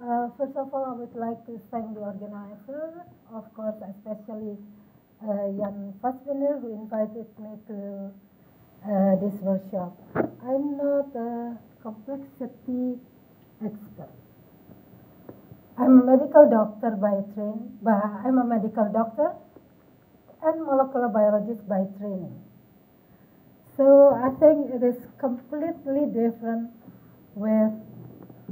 Uh, first of all, I would like to thank the organizer, of course, especially uh, Jan Fassbinder, who invited me to uh, this workshop. I'm not a complexity expert. I'm a medical doctor by training, but I'm a medical doctor and molecular biologist by training. So I think it is completely different with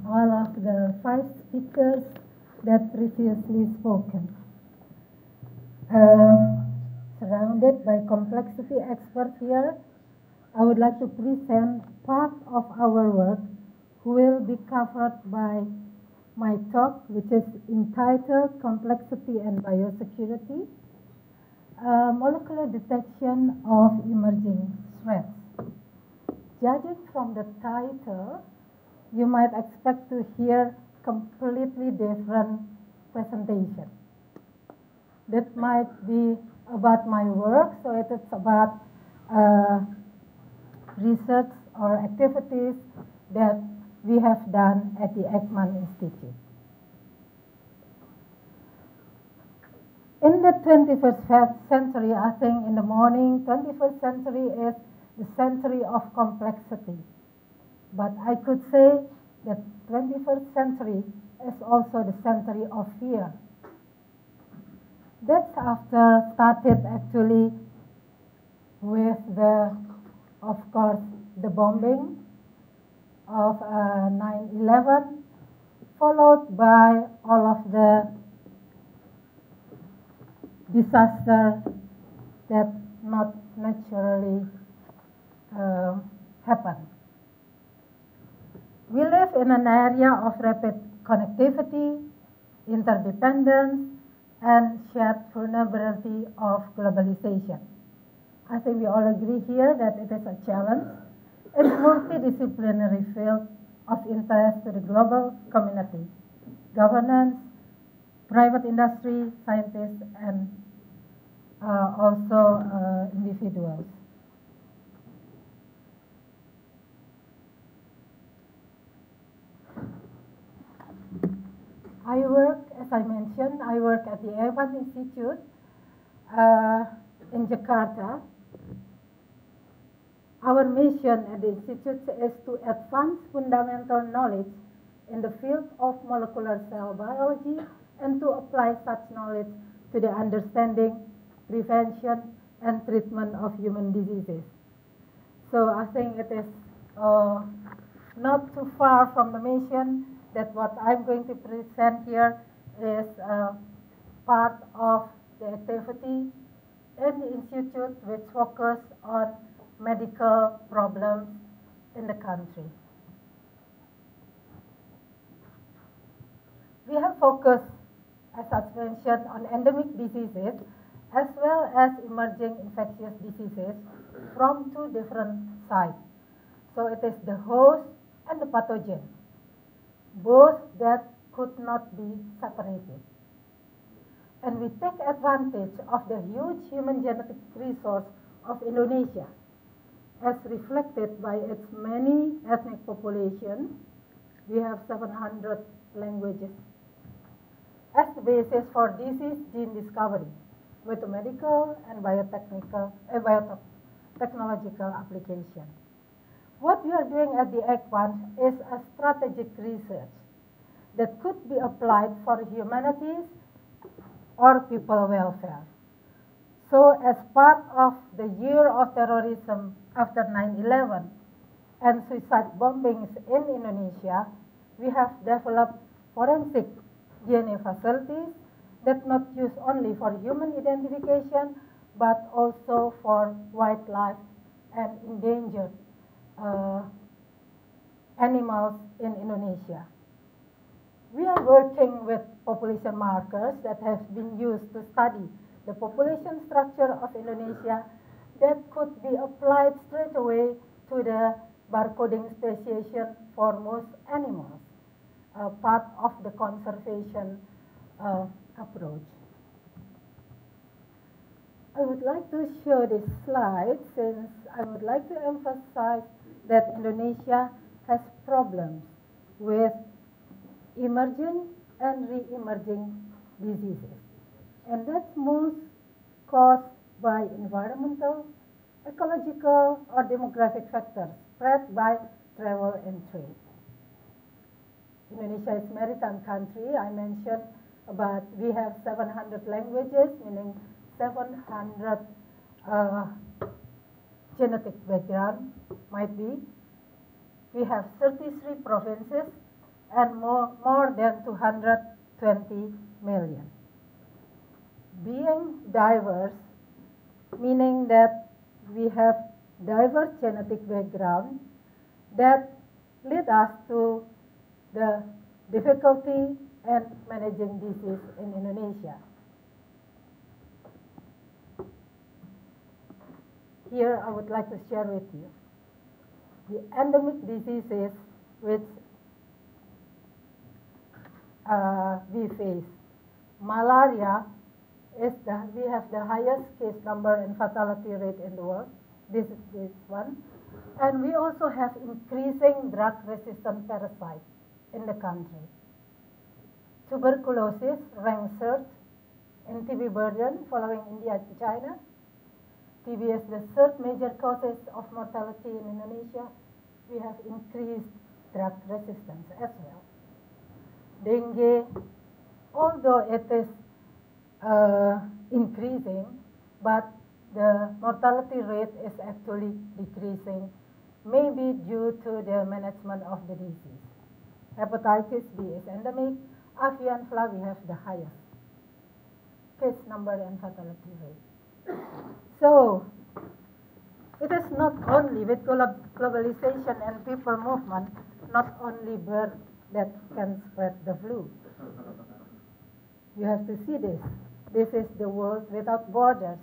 all of the five speakers that previously spoken. Uh, surrounded by complexity experts here, I would like to present part of our work who will be covered by my talk, which is entitled Complexity and Biosecurity, uh, Molecular Detection of Emerging Threats. Judging from the title, you might expect to hear completely different presentation. That might be about my work, so it is about uh, research or activities that we have done at the Eijkman Institute. In the 21st century, I think in the morning, 21st century is the century of complexity. But I could say that 21st century is also the century of fear. That's after started actually with the, of course, the bombing of 9-11, uh, followed by all of the disaster that not naturally uh. We live in an area of rapid connectivity, interdependence, and shared vulnerability of globalization. I think we all agree here that it is a challenge in multidisciplinary field of interest to the global community, governance, private industry, scientists, and uh, also uh, individuals. I work, as I mentioned, I work at the Eijkman Institute uh, in Jakarta. Our mission at the Institute is to advance fundamental knowledge in the field of molecular cell biology and to apply such knowledge to the understanding, prevention, and treatment of human diseases. So I think it is uh, not too far from the mission that what I'm going to present here is uh, part of the activity in the institute which focus on medical problems in the country. We have focused, as I mentioned, on endemic diseases as well as emerging infectious diseases from two different sides. So it is the host and the pathogen both that could not be separated. And we take advantage of the huge human genetic resource of Indonesia as reflected by its many ethnic population. We have 700 languages as the basis for disease gene discovery with medical and biotechnical, uh, biotechnological application. What we are doing at the Eijkman is a strategic research that could be applied for humanities or people welfare. So as part of the year of terrorism after 9-11 and suicide bombings in Indonesia, we have developed forensic DNA facilities that not used only for human identification, but also for wildlife and endangered uh, animals in Indonesia. We are working with population markers that have been used to study the population structure of Indonesia that could be applied straight away to the barcoding speciation for most animals, uh, part of the conservation uh, approach. I would like to show this slide since I would like to emphasize that Indonesia has problems with emerging and re-emerging diseases. And that's most caused by environmental, ecological, or demographic factors spread by travel and trade. Indonesia is a maritime country. I mentioned about we have 700 languages, meaning 700 uh, genetic background might be. We have 33 provinces and more, more than 220 million. Being diverse, meaning that we have diverse genetic background that lead us to the difficulty in managing disease in Indonesia. Here I would like to share with you the endemic diseases which uh, we face. Malaria is the, we have the highest case number and fatality rate in the world. This is this one. And we also have increasing drug resistant parasites in the country. Tuberculosis ranks third in TB burden following India and China. TB is the third major causes of mortality in Indonesia. We have increased drug resistance as well. Dengue, although it is uh, increasing, but the mortality rate is actually decreasing, maybe due to the management of the disease. Hepatitis B is endemic. Avian flu, we have the highest case number and fatality rate. So, it is not only with globalization and people movement, not only bird that can spread the flu. You have to see this. This is the world without borders.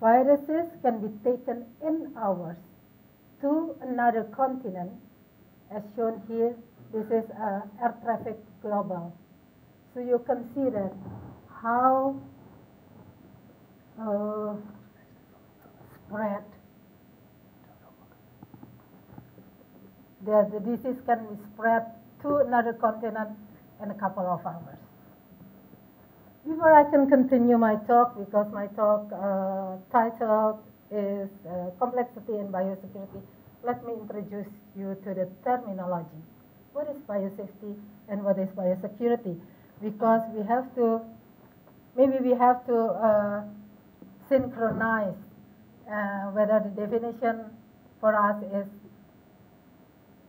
Viruses can be taken in hours to another continent, as shown here. This is uh, air traffic global. So you consider how spread the, the disease can be spread to another continent in a couple of hours. Before I can continue my talk, because my talk uh, title is uh, Complexity in Biosecurity, let me introduce you to the terminology. What is biosafety and what is biosecurity? Because we have to, maybe we have to uh, synchronize uh, whether the definition for us is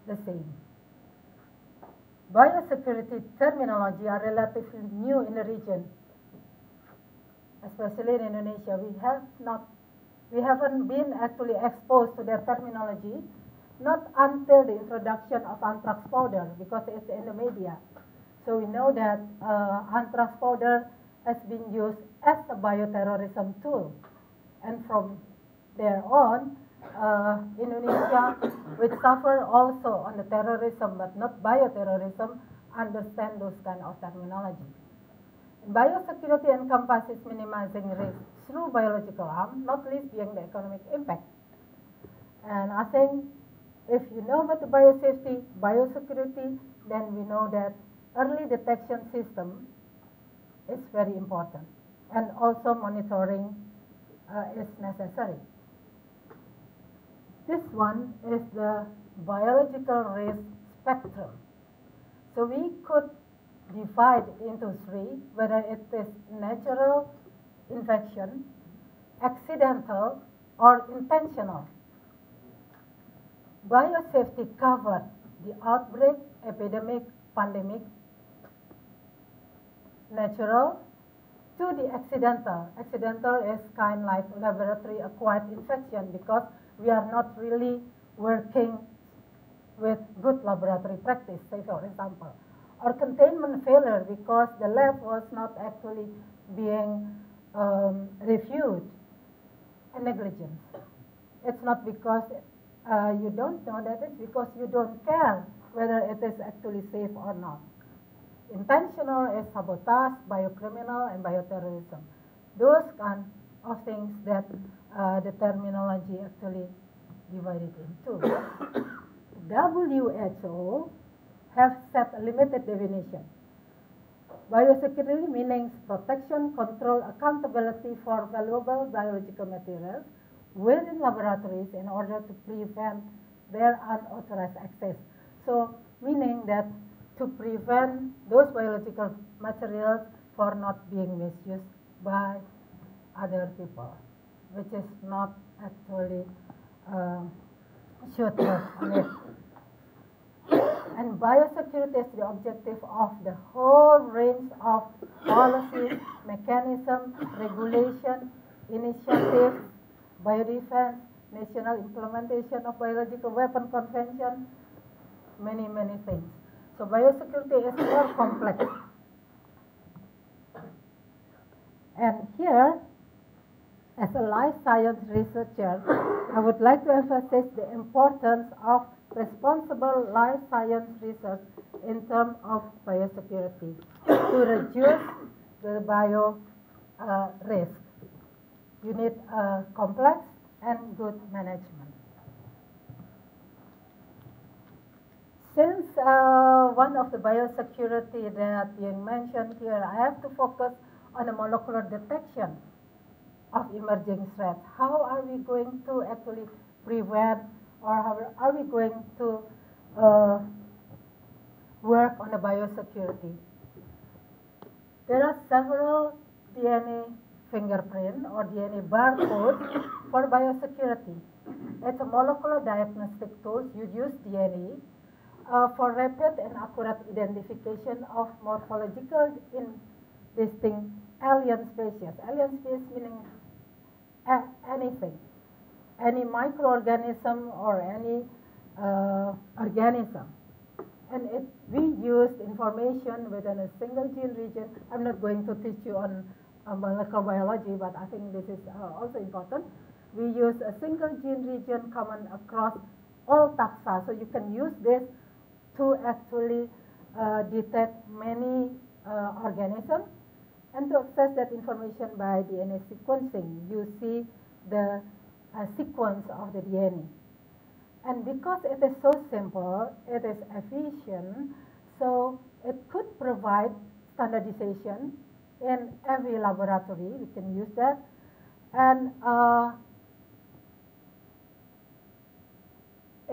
the same. Biosecurity terminology are relatively new in the region especially in Indonesia, we have not, we haven't been actually exposed to their terminology, not until the introduction of anthrax powder, because it's in the media. So we know that uh, anthrax powder has been used as a bioterrorism tool. And from there on, uh, Indonesia, which suffer also on the terrorism but not bioterrorism, understand those kind of terminology. Biosecurity encompasses minimizing risk through biological harm, not least being the economic impact. And I think if you know about the biosafety, biosecurity, then we know that early detection system is very important. And also monitoring uh, is necessary. This one is the biological risk spectrum. So we could divide into three, whether it is natural infection, accidental, or intentional. Biosafety covered the outbreak, epidemic, pandemic, natural, to the accidental. Accidental is kind like laboratory acquired infection because we are not really working with good laboratory practice, say for example or containment failure because the lab was not actually being um, reviewed and negligence. It's not because uh, you don't know that, it's because you don't care whether it is actually safe or not. Intentional is sabotage, biocriminal, and bioterrorism. Those kind of things that uh, the terminology actually divided into. WHO have set a limited definition. Biosecurity means protection, control, accountability for valuable biological materials within laboratories in order to prevent their unauthorized access. So, meaning that to prevent those biological materials for not being misused by other people, which is not actually uh, it. And biosecurity is the objective of the whole range of policies, mechanisms, regulation, initiatives, biodefense, national implementation of biological weapon convention, many, many things. So biosecurity is more complex. And here, as a life science researcher, I would like to emphasize the importance of responsible life science research in terms of biosecurity to reduce the bio uh, risk. You need a complex and good management. Since uh, one of the biosecurity that being mentioned here, I have to focus on the molecular detection of emerging threats. How are we going to actually prevent or how are we going to uh, work on the biosecurity? There are several DNA fingerprint or DNA barcode for biosecurity. It's a molecular diagnostic tool. You use DNA uh, for rapid and accurate identification of morphological in distinct alien species. Alien species meaning anything, any microorganism or any uh, organism. And it, we used information within a single gene region. I'm not going to teach you on uh, molecular biology, but I think this is uh, also important. We use a single gene region common across all taxa. So you can use this to actually uh, detect many uh, organisms and to access that information by DNA sequencing, you see the uh, sequence of the DNA. And because it is so simple, it is efficient, so it could provide standardization in every laboratory. We can use that. And uh,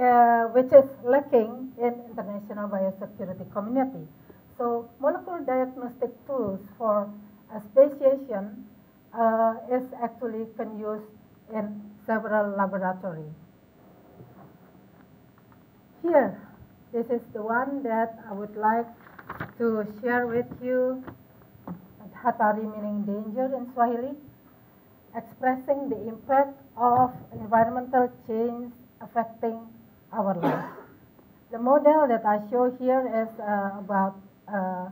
uh, which is lacking in international biosecurity community. So molecular diagnostic tools for speciation uh, is actually can use in several laboratories. Here, this is the one that I would like to share with you. Hatari meaning danger in Swahili, expressing the impact of environmental change affecting our life. The model that I show here is uh, about uh,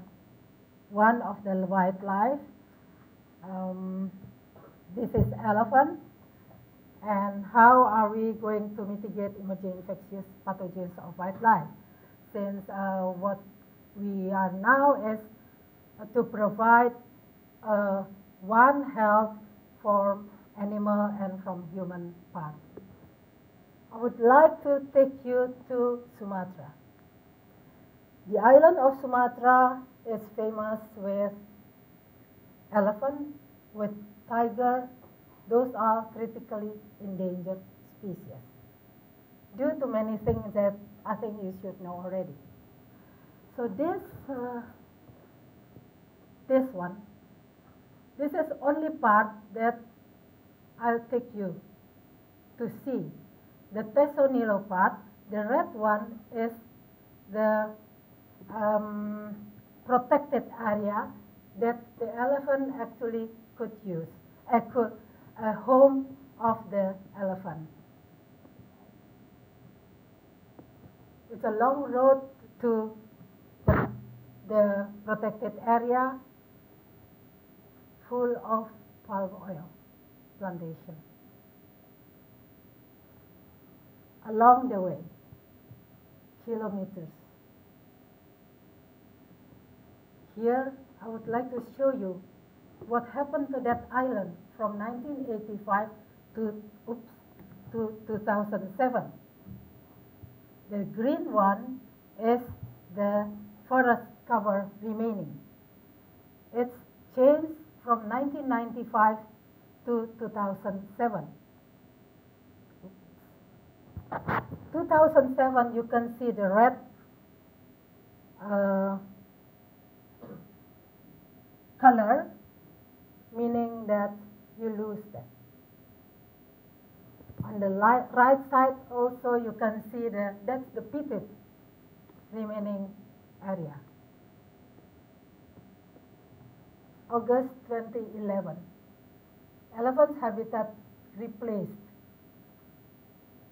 one of the wildlife. Um, this is elephant. And how are we going to mitigate emerging infectious pathogens of wildlife? Since uh, what we are now is uh, to provide uh, one health from animal and from human part. I would like to take you to Sumatra. The island of Sumatra is famous with elephant, with tiger. Those are critically endangered species. Due to many things that I think you should know already. So this, uh, this one, this is only part that I'll take you to see. The Tesso Nilo part, the red one is the um, protected area that the elephant actually could use, a, could, a home of the elephant. It's a long road to the, the protected area full of palm oil plantation. Along the way, kilometers Here, I would like to show you what happened to that island from 1985 to, oops, to 2007. The green one is the forest cover remaining. It's changed from 1995 to 2007. 2007, you can see the red uh, color, meaning that you lose them. On the right side also you can see the, that's the pitted remaining area. August 2011, elephant habitat replaced,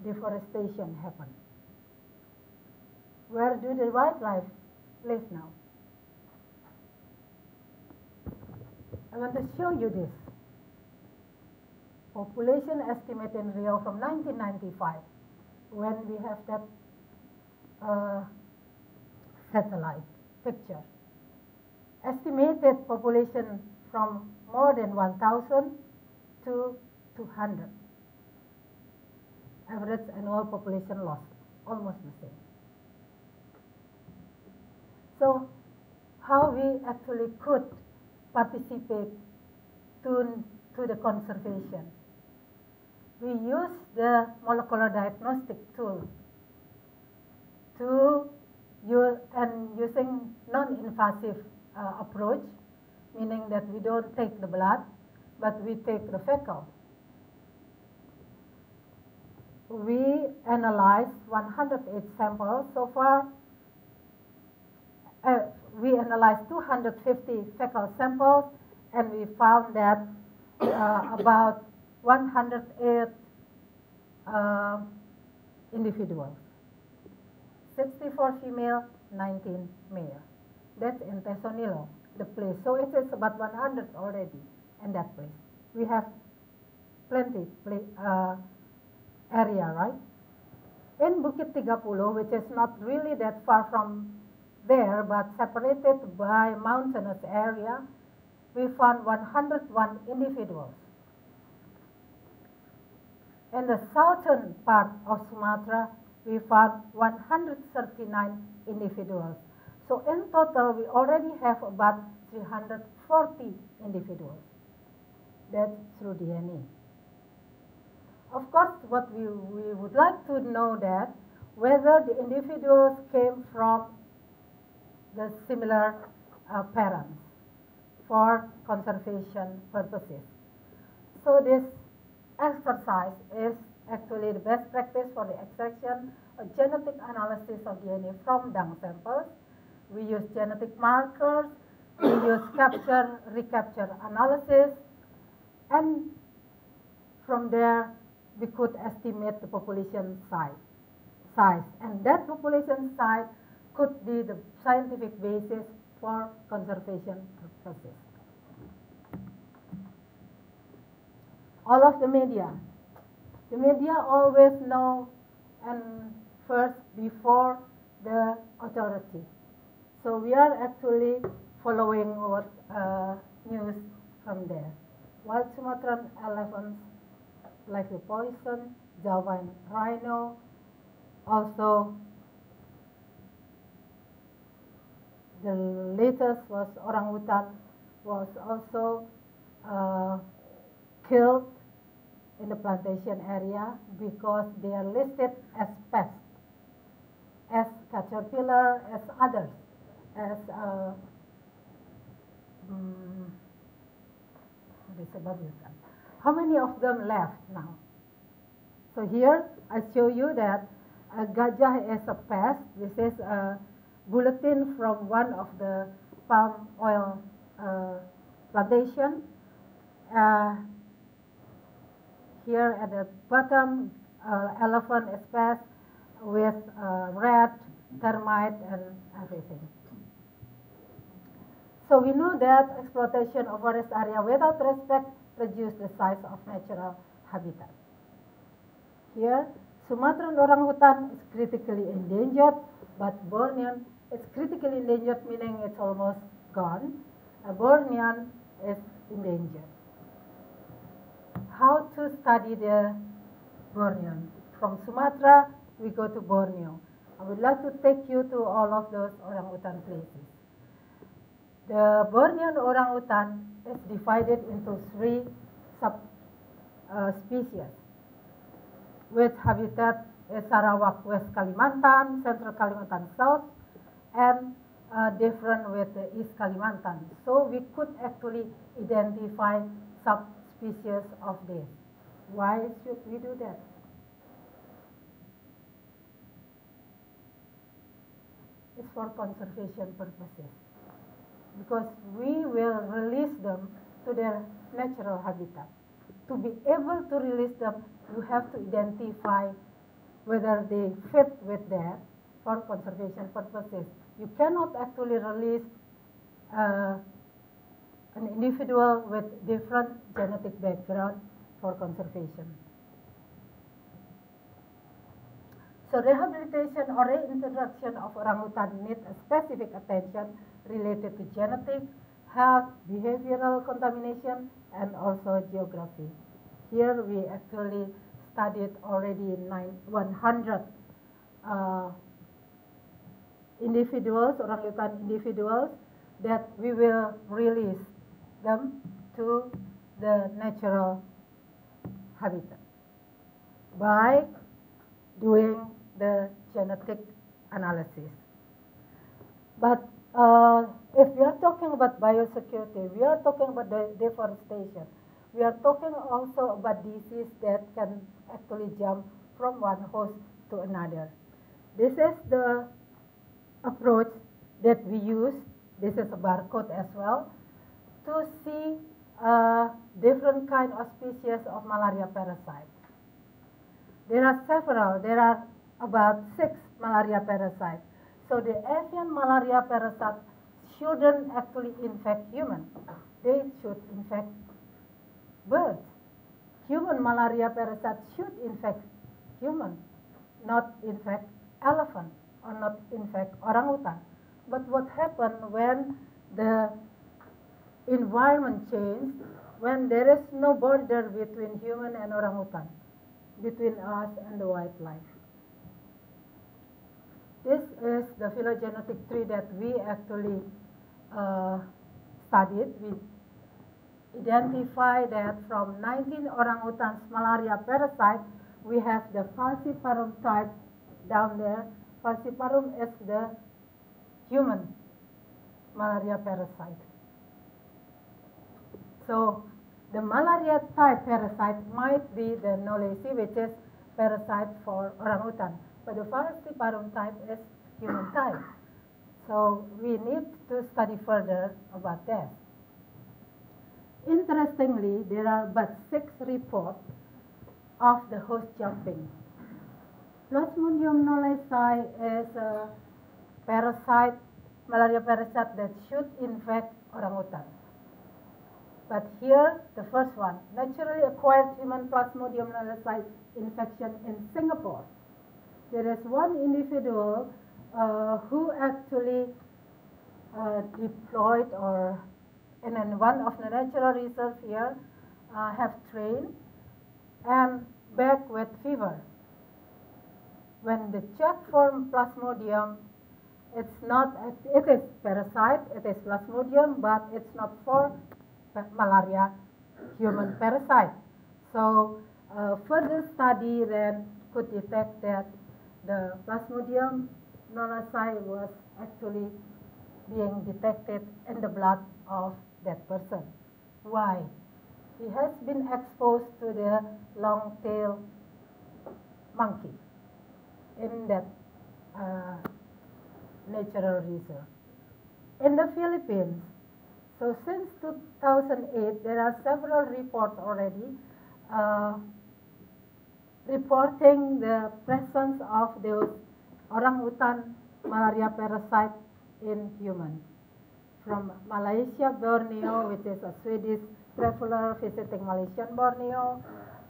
deforestation happened. Where do the wildlife live now? I want to show you this. Population estimate in Riau from 1995, when we have that uh, satellite picture. Estimated population from more than 1,000 to 200. Average annual population loss, almost the same. So, how we actually could participate to, to the conservation. We use the molecular diagnostic tool to use and using non-invasive uh, approach, meaning that we don't take the blood, but we take the fecal. We analyzed 108 samples so far. Uh, we analyzed 250 fecal samples and we found that uh, about 108 uh, individuals. 64 female, 19 male. That's in Tesso Nilo, the place. So it is about 100 already in that place. We have plenty uh, area, right? In Bukit Tigapuluh, which is not really that far from there, but separated by mountainous area, we found 101 individuals. In the southern part of Sumatra, we found 139 individuals. So in total, we already have about 340 individuals. That's through DNA. Of course, what we, we would like to know that whether the individuals came from the similar uh, parents for conservation purposes. So this exercise is actually the best practice for the extraction or genetic analysis of DNA from dung samples. We use genetic markers, we use capture, recapture analysis, and from there we could estimate the population size. size. And that population size could be the scientific basis for conservation purposes. All of the media the media always know and first before the authority. So we are actually following what uh, news from there. Wild Sumatran elephants, like the poison, Javan rhino, also the latest was orangutan was also uh, killed in the plantation area because they are listed as pests, as caterpillar, as others, as uh, um, how many of them left now? So here I show you that uh, gajah is a pest. This is a bulletin from one of the palm oil uh, plantation. Uh, here at the bottom, uh, elephant pest with rat, termite, and everything. So we know that exploitation of forest area without respect reduce the size of natural habitat. Here, Sumatran orangutan is critically endangered, but Bornean is critically endangered, meaning it's almost gone. A Bornean is endangered how to study the Borneo. From Sumatra, we go to Borneo. I would like to take you to all of those orangutan places. The Bornean orangutan is divided into three subspecies, uh, with habitat is Sarawak West Kalimantan, Central Kalimantan South, and uh, different with the East Kalimantan. So we could actually identify subspecies of this. Why should we do that? It's for conservation purposes. Because we will release them to their natural habitat. To be able to release them, you have to identify whether they fit with that for conservation purposes. You cannot actually release uh, an individual with different genetic background for conservation. So rehabilitation or reintroduction of orangutan needs a specific attention related to genetic, health, behavioral contamination, and also geography. Here we actually studied already nine, 100 uh, individuals, orangutan individuals, that we will release them to the natural habitat by doing the genetic analysis. But uh, if we are talking about biosecurity, we are talking about the deforestation. We are talking also about disease that can actually jump from one host to another. This is the approach that we use. This is a barcode as well to see uh, different kind of species of malaria parasite. There are several. There are about six malaria parasites. So the avian malaria parasite shouldn't actually infect humans. They should infect birds. Human malaria parasite should infect human, not infect elephant or not infect orangutan. But what happened when the environment change when there is no border between human and orangutan, between us and the wildlife. This is the phylogenetic tree that we actually uh, studied. We identified that from 19 orangutans malaria parasite, we have the falciparum type down there. Falciparum is the human malaria parasite. So the malaria type parasite might be the knowlesi which is parasite for orangutan, but the falciparum type is human type. So we need to study further about that. Interestingly, there are but six reports of the host jumping. Plasmodium knowlesi is a parasite, malaria parasite that should infect orangutan. But here, the first one, naturally acquired human Plasmodium knowlesi infection in Singapore. There is one individual uh, who actually uh, deployed or in one of the natural reserve here uh, have trained and back with fever. When the check for Plasmodium, it's not, it is parasite, it is Plasmodium, but it's not for malaria human parasite. So uh, further study then could detect that the Plasmodium knowlesi was actually being detected in the blood of that person. Why? He has been exposed to the long-tailed monkey in that uh, natural reserve. In the Philippines, so since 2008, there are several reports already uh, reporting the presence of those orangutan malaria parasite in humans. From Malaysia, Borneo, which is a Swedish traveler visiting Malaysian Borneo,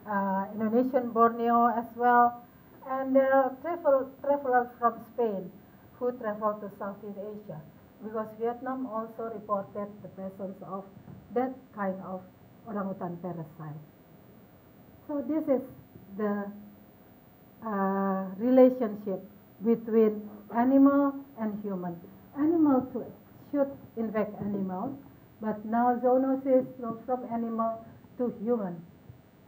uh, Indonesian Borneo as well, and there are travel, travelers from Spain who travel to Southeast Asia because Vietnam also reported the presence of that kind of orangutan parasite. So this is the uh, relationship between animal and human. Animals should infect animals, but now zoonosis from animal to human.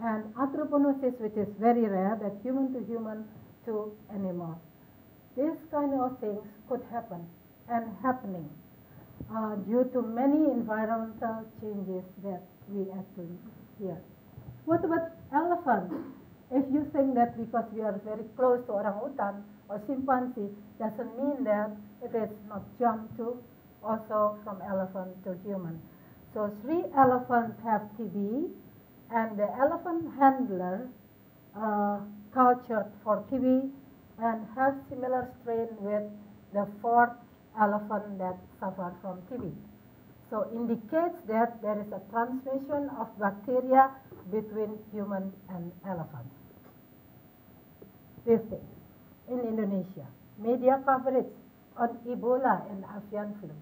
And anthropozoonosis, which is very rare, that human to human to animal. These kind of things could happen and happening uh, due to many environmental changes that we actually hear. What about elephants? If you think that because we are very close to orangutan or chimpanzee doesn't mean that it is not jumped to also from elephant to human. So three elephants have TB and the elephant handler uh, cultured for TB and has similar strain with the fourth elephant that suffered from TB. So indicates that there is a transmission of bacteria between human and elephants. Fifth in Indonesia, media coverage on Ebola and avian flu.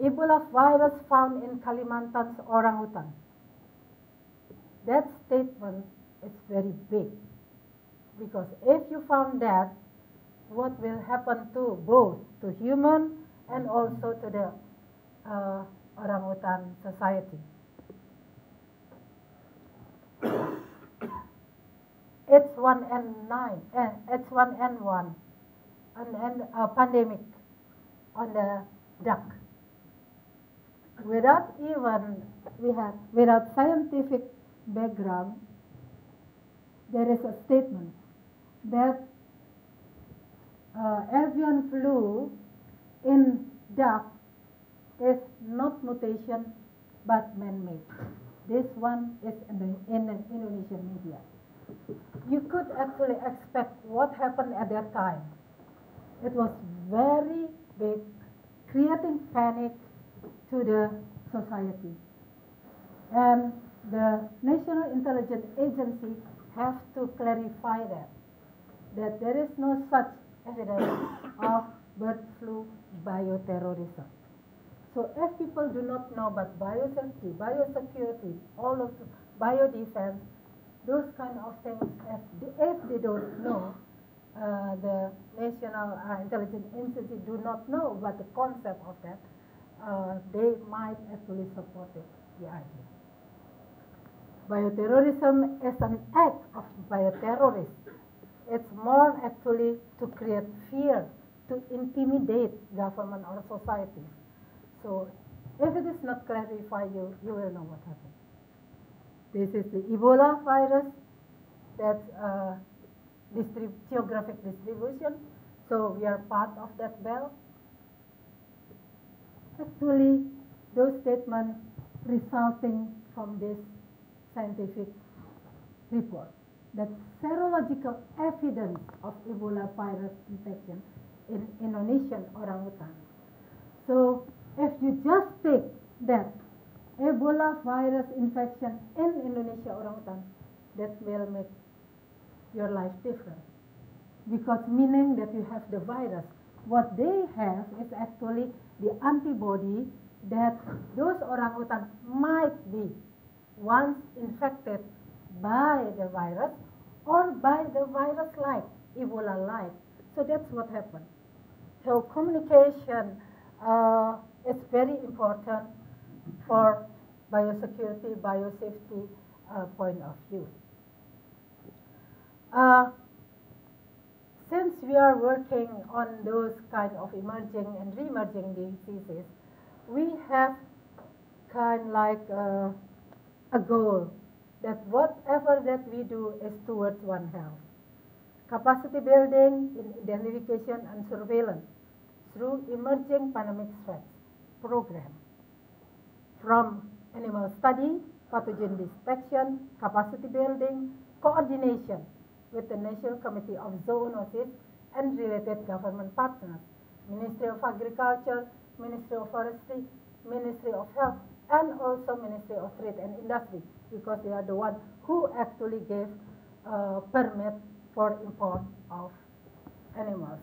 Ebola virus found in Kalimantan's orangutan. That statement is very big because if you found that, what will happen to both to human and also to the uh, orangutan society? H1N9, uh, H1N1, and, and a pandemic on the duck. Without even we have without scientific background, there is a statement that uh, avian flu in duck is not mutation but man-made. This one is in the Indonesian media. You could actually expect what happened at that time. It was very big, creating panic to the society. And the National Intelligence Agency has to clarify that, that there is no such evidence of bird flu bioterrorism. So if people do not know about biosafety, biosecurity, all of the biodefense, those kind of things, if they, if they don't know, uh, the National uh, Intelligence Agency do not know what the concept of that, uh, they might actually support it, the idea. Bioterrorism is an act of bioterrorists. It's more actually to create fear, to intimidate government or societies. So if it is not clarified, you, you will know what happened. This is the Ebola virus that uh, distrib geographic distribution. So we are part of that belt. Actually, those statements resulting from this scientific report that serological evidence of Ebola virus infection in Indonesian orangutan. So if you just take that Ebola virus infection in Indonesia orangutan, that will make your life different. Because meaning that you have the virus. What they have is actually the antibody that those orangutan might be once infected by the virus or by the virus-like, Ebola-like. So that's what happened. So communication uh, is very important for biosecurity, biosafety uh, point of view. Uh, since we are working on those kind of emerging and re-emerging diseases, we have kind like uh, a goal that whatever that we do is towards One Health. Capacity building in identification and surveillance through emerging pandemic threats program. From animal study, pathogen detection, capacity building, coordination with the National Committee of Zoonosis and related government partners, Ministry of Agriculture, Ministry of Forestry, Ministry of Health, and also Ministry of Trade and Industry because they are the one who actually gave uh, permit for import of animals.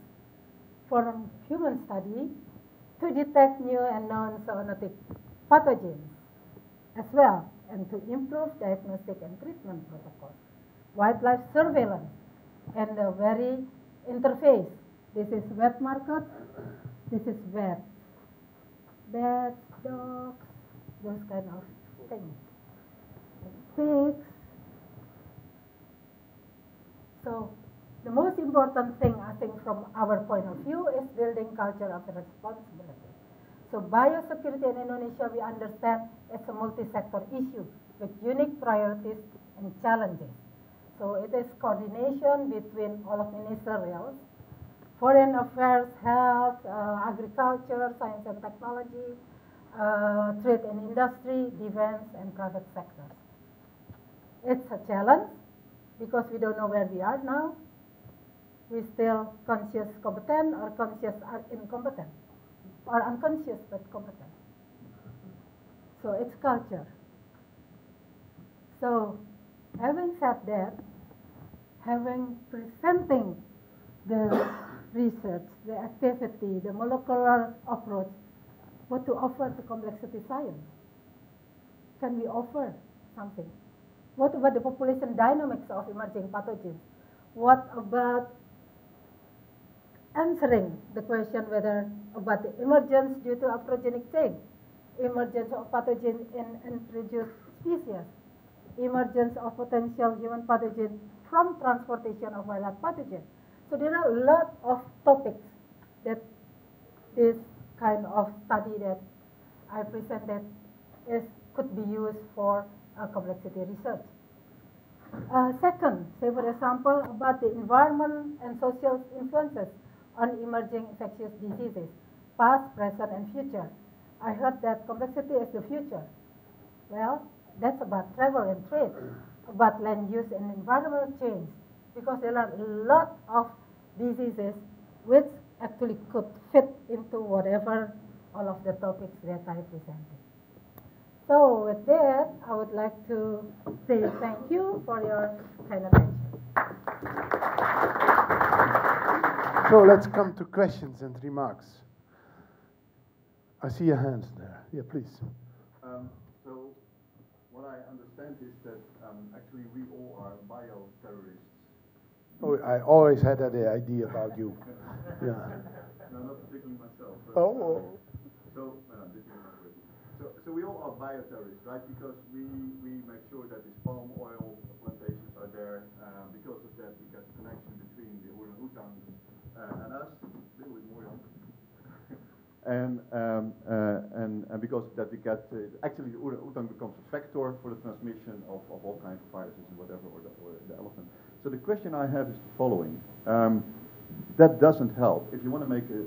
For human study, to detect new and non-zoonotic pathogens as well, and to improve diagnostic and treatment protocols. Wildlife surveillance and the very interface. This is wet market, this is wet. Bats, dogs, those kind of things. Pigs. So the most important thing, I think, from our point of view is building culture of responsibility. So biosecurity in Indonesia, we understand it's a multi-sector issue with unique priorities and challenges. So it is coordination between all of ministerials, foreign affairs, health, uh, agriculture, science and technology, uh, trade and industry, defense, and private sectors. It's a challenge because we don't know where we are now. We still conscious competent or conscious incompetent or unconscious but competent. So it's culture. So having said that, having presenting the research, the activity, the molecular approach, what to offer to complexity science? Can we offer something? What about the population dynamics of emerging pathogens? What about answering the question whether about the emergence due to aphrodisiac change, emergence of pathogen in introduced species, emergence of potential human pathogen from transportation of viral pathogen. So there are a lot of topics that this kind of study that I presented is could be used for uh, complexity research. Uh, second, say for example about the environment and social influences on emerging infectious diseases, past, present, and future. I heard that complexity is the future. Well, that's about travel and trade, about land use and environmental change, because there are a lot of diseases which actually could fit into whatever all of the topics that I presented. So with that, I would like to say thank you for your kind attention. So let's come to questions and remarks. I see your hands there. Yeah, please. Um, so what I understand is that um, actually we all are bioterrorists. Oh, I always had that idea about you. yeah. No, not particularly myself. oh. So, uh, so, so we all are bioterrorists, right? Because we, we make sure that these palm oil plantations are there. Uh, because of that, we get the connection between the orang-utans uh, and us, a little bit more young. And, um, uh, and, and because of that, we get, uh, actually the orang-utan becomes a vector for the transmission of, of all kinds of viruses and whatever, or the, or the elephant. So the question I have is the following. Um, that doesn't help. If you want to make a,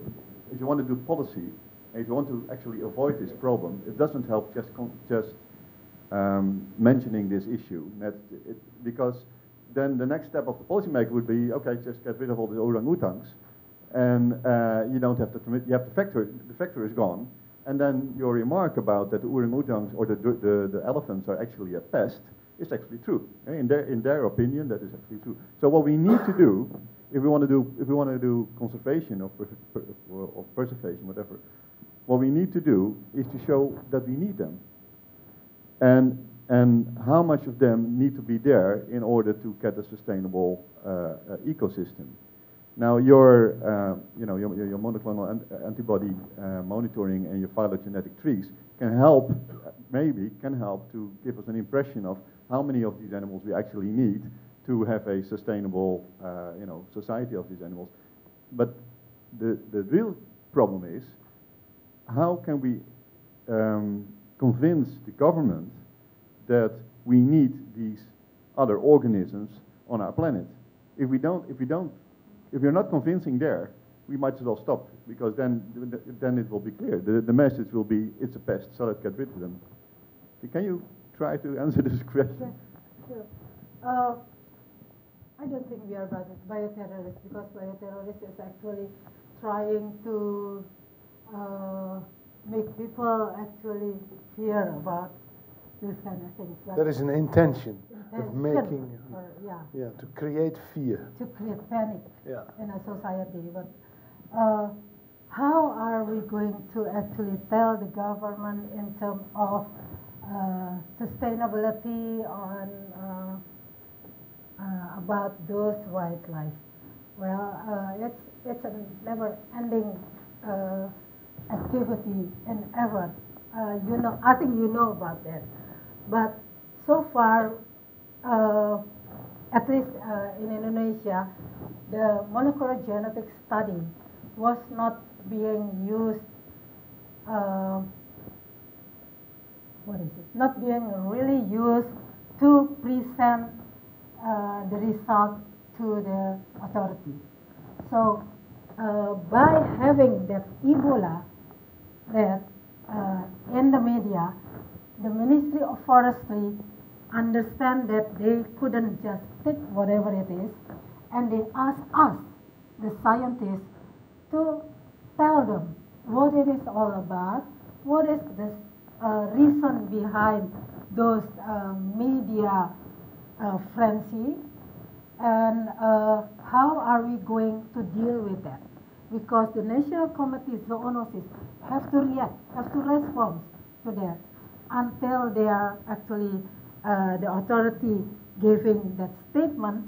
if you want to do policy, if you want to actually avoid this problem, it doesn't help just just um, mentioning this issue. That it, because then the next step of the policymaker would be, okay, just get rid of all the orangutans, and uh, you don't have to you have the factor. The factor is gone, and then your remark about that the orangutans or the, the the elephants are actually a pest is actually true. In their, in their opinion, that is actually true. So what we need to do, if we want to do, if we want to do conservation or, or preservation, whatever, what we need to do is to show that we need them, and and how much of them need to be there in order to get a sustainable uh, uh, ecosystem. Now, your, uh, you know, your, your monoclonal antibody uh, monitoring and your phylogenetic trees can help, maybe can help to give us an impression of how many of these animals we actually need to have a sustainable, uh, you know, society of these animals. But the, the real problem is, how can we um, convince the government that we need these other organisms on our planet? If we don't, if we don't, if you're not convincing there, we might as well stop because then, then it will be clear. The, the message will be, it's a pest, so let's get rid of them. Can you try to answer this question? Yes, sure. Uh, I don't think we are bioterrorists because bioterrorists is actually trying to uh, make people actually fear about these kind of things. There is an intention, intention of making, or, yeah. yeah, to create fear. To create panic yeah. in a society. But uh, how are we going to actually tell the government in terms of uh, sustainability on uh, uh, about those wildlife. Well, uh, it's it's a never-ending uh, activity and effort. Uh, you know, I think you know about that. But so far, uh, at least uh, in Indonesia, the molecular genetic study was not being used. Uh, what is it? Not being really used to present uh, the result to the authority. So uh, by having that Ebola that uh, in the media, the Ministry of Forestry understand that they couldn't just take whatever it is, and they ask us, the scientists, to tell them what it is all about, what is the uh, reason behind those uh, media uh, frenzy, and uh, how are we going to deal with that? Because the National Committee Zoonosis have to react, have to respond to that until they are actually uh, the authority giving that statement.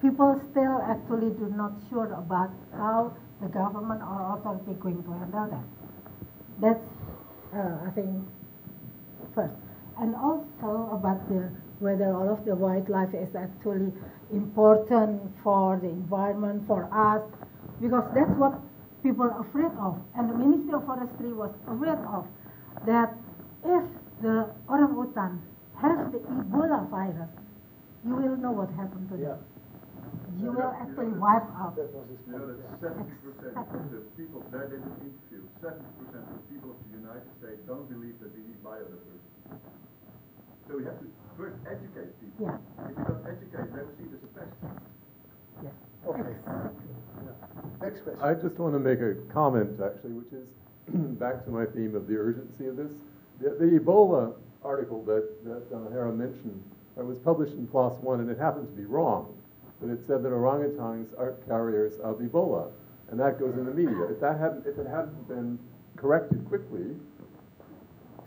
People still actually do not sure about how the government or authority going to handle that. That's uh, I think first, and also about the whether all of the wildlife is actually important for the environment, for us, because that's what people are afraid of. And the Ministry of Forestry was afraid of that if the orangutan has the Ebola virus, you will know what happened to them. You will actually wipe out. That was his You know point. that seventy percent of the people that did an interview, seventy percent of the people of the United States don't believe that we need biodiversity. So we have to first educate people. Yeah. If you don't educate, they will see it as a pest. Yes. Okay. Exactly. Next question. I just want to make a comment, actually, which is back to my theme of the urgency of this. The, the Ebola article that, that uh, Hera mentioned uh, was published in PLOS One, and it happened to be wrong. But it said that orangutans are carriers of Ebola, and that goes in the media. If that hadn't, if it hadn't been corrected quickly,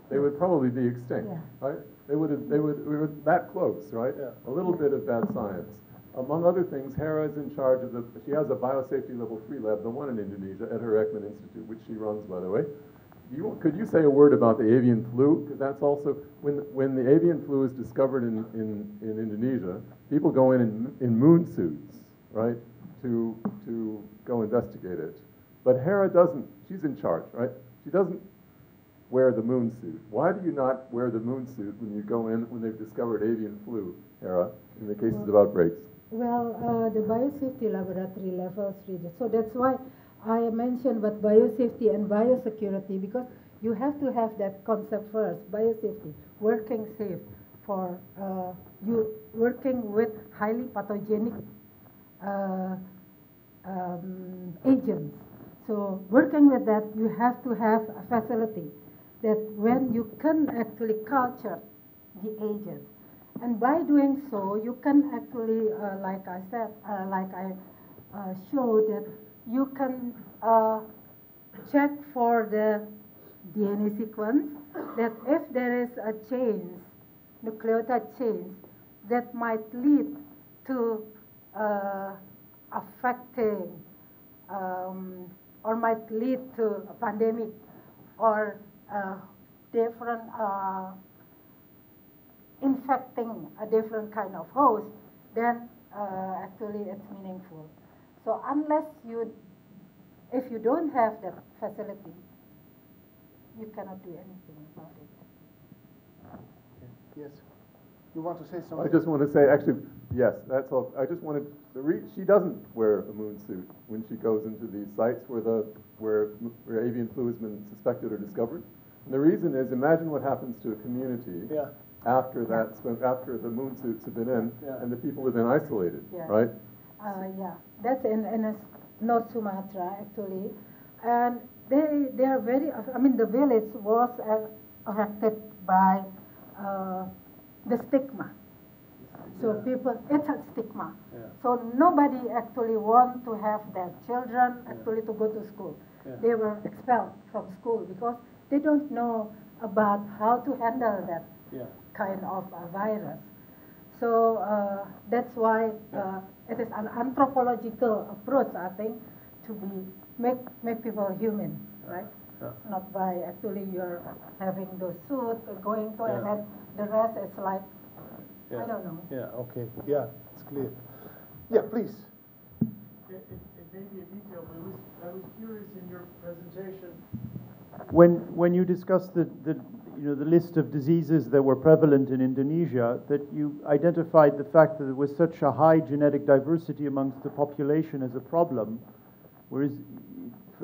they would probably be extinct, Yeah. right? They would have, they would, we were that close, right? Yeah. A little bit of bad science. Among other things, Hera is in charge of the, she has a biosafety level three lab, the one in Indonesia, at her Eijkman Institute, which she runs, by the way. You, could you say a word about the avian flu? Because that's also, when, when the avian flu is discovered in, in, in Indonesia, people go in, in in moon suits, right, to, to go investigate it. But Hera doesn't, she's in charge, right? She doesn't wear the moon suit. Why do you not wear the moon suit when you go in when they've discovered avian flu, Hera, in the cases of outbreaks? Well, uh, the biosafety laboratory level three. So that's why I mentioned about biosafety and biosecurity because you have to have that concept first. Biosafety, working safe for uh, you working with highly pathogenic uh, um, agents. So working with that, you have to have a facility that when you can actually culture the agents. And by doing so, you can actually, uh, like I said, uh, like I uh, showed, that you can uh, check for the DNA sequence, that if there is a change, nucleotide change, that might lead to uh, affecting um, or might lead to a pandemic or uh, different uh, infecting a different kind of host, then uh, actually it's meaningful. So unless you, if you don't have the facility, you cannot do anything about it. Yes. You want to say something? I just want to say, actually, yes, that's all. I just wanted, the re- she doesn't wear a moon suit when she goes into these sites where the, where, where avian flu has been suspected or discovered. And the reason is, imagine what happens to a community Yeah. after that, after the moon suits have been in, Yeah. and the people have been isolated, Yes. right? Uh, yeah, that's in, in North Sumatra actually, and they they are very. I mean, the village was uh, affected by uh, the stigma. So people, it's a stigma. Yeah. So nobody actually want to have their children actually to go to school. Yeah. They were expelled from school because they don't know about how to handle that Yeah. kind of a virus. So uh, that's why uh, it is an anthropological approach, I think, to be make make people human, right? Yeah. Not by actually you're having the suit going to, and Yeah. then the rest is like, I don't know. Yeah, okay, yeah, it's clear. Yeah, please. It, it, it may be a detail, but it was, I was curious in your presentation. When, when you discussed the, the, you know, the list of diseases that were prevalent in Indonesia, that you identified the fact that there was such a high genetic diversity amongst the population as a problem, whereas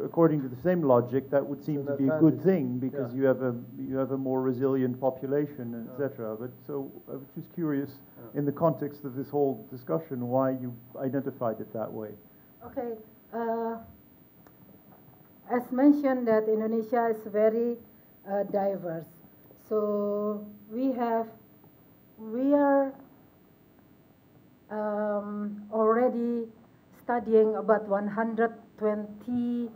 according to the same logic, that would seem an to be a good thing because Yeah. you have a, you have a more resilient population, et Yeah. cetera. But so I was just curious, in the context of this whole discussion, why you identified it that way. Okay, uh, as mentioned that Indonesia is very uh, diverse. So we have, we are um, already studying about 120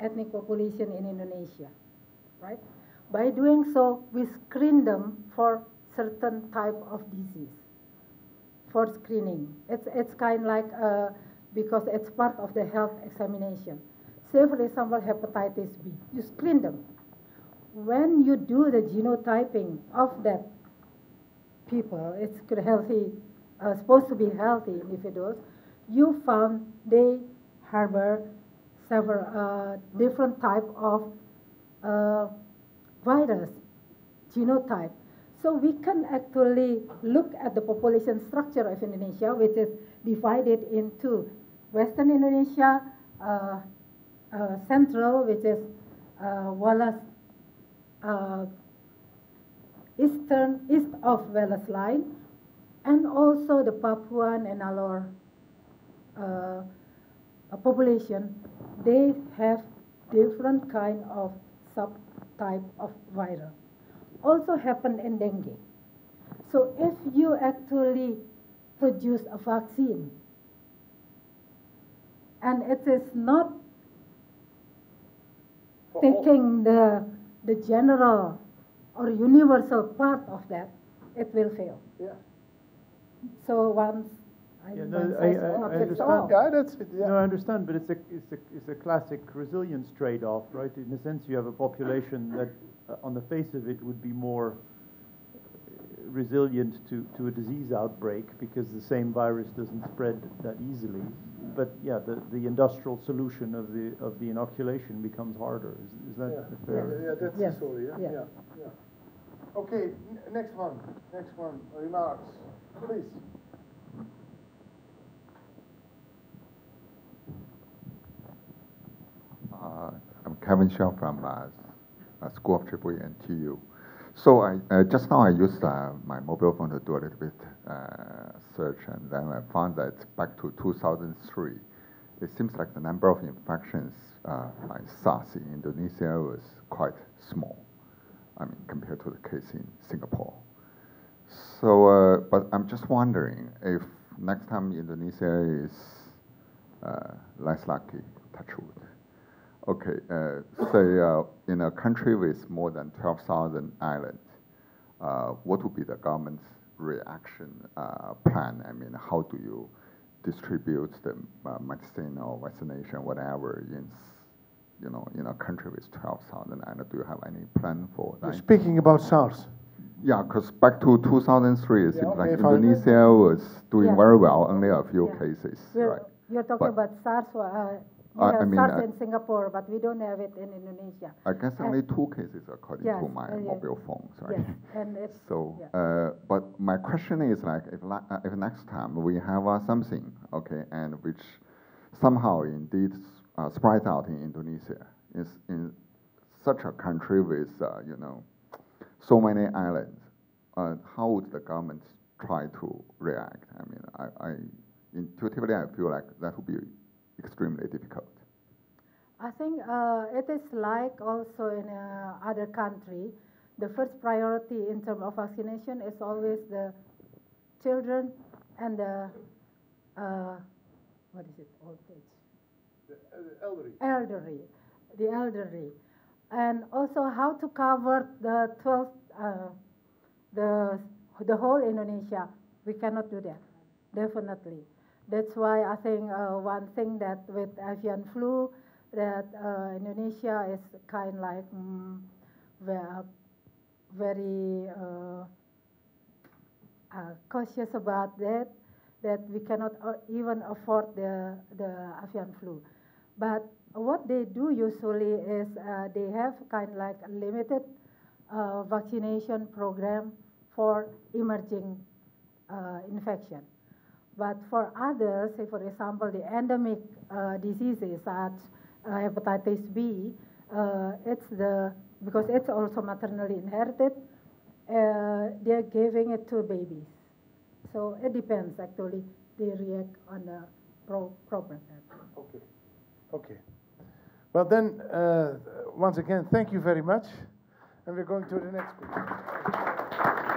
ethnic population in Indonesia, right? By doing so, we screen them for certain type of disease for screening. It's, it's kind like, uh, because it's part of the health examination. Say, for example, hepatitis B, you screen them. When you do the genotyping of that people, it's healthy, uh, supposed to be healthy individuals, you found they harbor several uh, different type of uh, virus genotype. So we can actually look at the population structure of Indonesia, which is divided into Western Indonesia, uh, uh, Central, which is uh, Wallacea, uh, Eastern, east of Wallace Line, and also the Papuan and Alor uh, uh, population. They have different kind of subtype of virus also happen in dengue. So if you actually produce a vaccine and it is not taking the, the general or universal part of that, it will fail. Yeah, So once, I, yeah, no, I, I, I understand. yeah, that's it, No, I understand, but it's a, it's a, it's a classic resilience trade-off, right? In a sense, you have a population that, uh, on the face of it, would be more uh, resilient to, to a disease outbreak because the same virus doesn't spread that easily. But yeah, the, the industrial solution of the, of the inoculation becomes harder. Is, is that Yeah, fair? yeah, yeah, that's the story, yeah, yeah. yeah, yeah. Okay, n- next one, next one, remarks, please. Uh, I'm Kevin Shaw from uh, uh, School of Triple E and TU. So I, uh, just now I used uh, my mobile phone to do a little bit uh, search, and then I found that back to 2003, it seems like the number of infections uh, by SARS in Indonesia was quite small. I mean, compared to the case in Singapore. So, uh, but I'm just wondering if next time Indonesia is uh, less lucky, touch wood. Okay, uh, say uh, in a country with more than 12,000 islands, uh, what would be the government's reaction uh, plan? I mean, how do you distribute the uh, medicine or vaccination, whatever, in, you know, in a country with 12,000 islands? Do you have any plan for You're that? speaking about SARS. Yeah, because back to 2003, it Yeah, seems okay, like. Indonesia was doing Yeah. very well, only a few Yeah. cases, We're, right? You're talking But- about SARS, uh, Uh, I have mean, SARS uh, in Singapore, but we don't have it in Indonesia. I guess And- only two cases according Yes, to my uh, mobile phone. right? Yes, and it's, So, yeah. uh, but my question is like, if, uh, if next time we have uh, something, okay, and which somehow indeed uh, spreads out in Indonesia, is in such a country with, uh, you know, so many islands, uh, how would the government try to react? I mean, I, I intuitively I feel like that would be extremely difficult. I think uh, it is like also in uh, other country, the first priority in terms of vaccination is always the children and the, uh, what is it, old age? The elderly. elderly, the elderly, and also how to cover the 12, uh, the, the whole Indonesia. We cannot do that, definitely. That's why I think uh, one thing that with avian flu, that uh, Indonesia is kind like mm, very uh, cautious about that, that we cannot even afford the, the avian flu. But what they do usually is uh, they have kind like a limited uh, vaccination program for emerging uh, infection. But for others, say for example, the endemic uh, diseases such uh, hepatitis B, uh, it's the because it's also maternally inherited. Uh, they're giving it to babies, so it depends. Actually, they react on the pro- program. Okay. Okay. Well, then, uh, once again, thank you very much. And we're going to the next question.